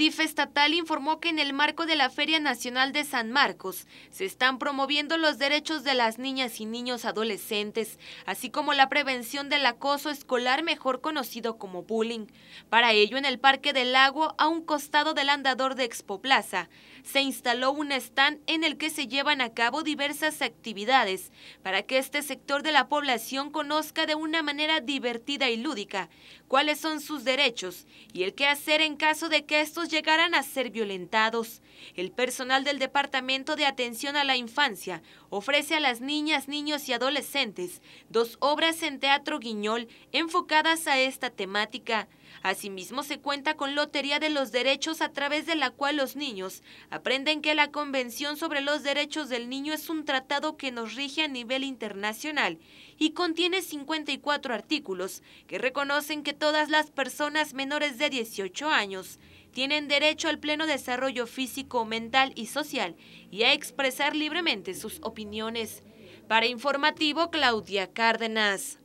DIF estatal informó que en el marco de la Feria Nacional de San Marcos se están promoviendo los derechos de las niñas y niños adolescentes, así como la prevención del acoso escolar mejor conocido como bullying. Para ello, en el Parque del Lago, a un costado del andador de Expo Plaza, se instaló un stand en el que se llevan a cabo diversas actividades para que este sector de la población conozca de una manera divertida y lúdica cuáles son sus derechos y el qué hacer en caso de que estos llegaran a ser violentados. El personal del Departamento de Atención a la Infancia ofrece a las niñas, niños y adolescentes dos obras en Teatro Guiñol enfocadas a esta temática. Asimismo, se cuenta con Lotería de los Derechos a través de la cual los niños aprenden que la Convención sobre los Derechos del Niño es un tratado que nos rige a nivel internacional y contiene 54 artículos que reconocen que todas las personas menores de 18 años tienen derecho al pleno desarrollo físico, mental y social y a expresar libremente sus opiniones. Para informativo, Claudia Cárdenas.